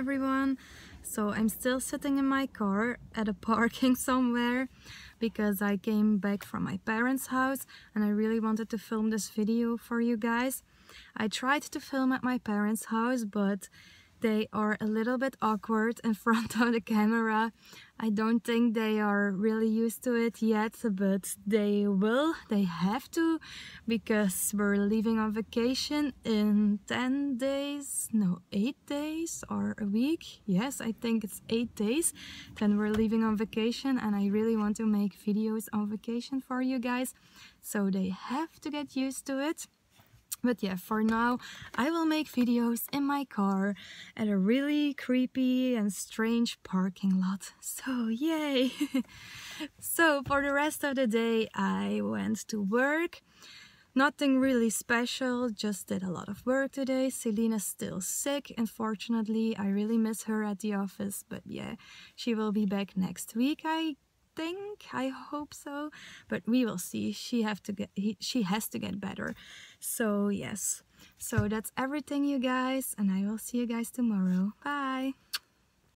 everyone! So I'm still sitting in my car at a parking somewhere because I came back from my parents' house and I really wanted to film this video for you guys. I tried to film at my parents' house but they are a little bit awkward in front of the camera. I don't think they are really used to it yet, but they will, they have to, because we're leaving on vacation in 10 days, no, 8 days or a week. Yes, I think it's 8 days. Then we're leaving on vacation and I really want to make videos on vacation for you guys. So they have to get used to it. But yeah, for now, I will make videos in my car at a really creepy and strange parking lot. So yay! so for the rest of the day, I went to work. Nothing really special, just did a lot of work today. Céline's still sick, unfortunately. I really miss her at the office, but yeah, she will be back next week, I think I hope so but we will see. She have to get he, she has to get better. So yes. So that's everything you guys and I will see you guys tomorrow. Bye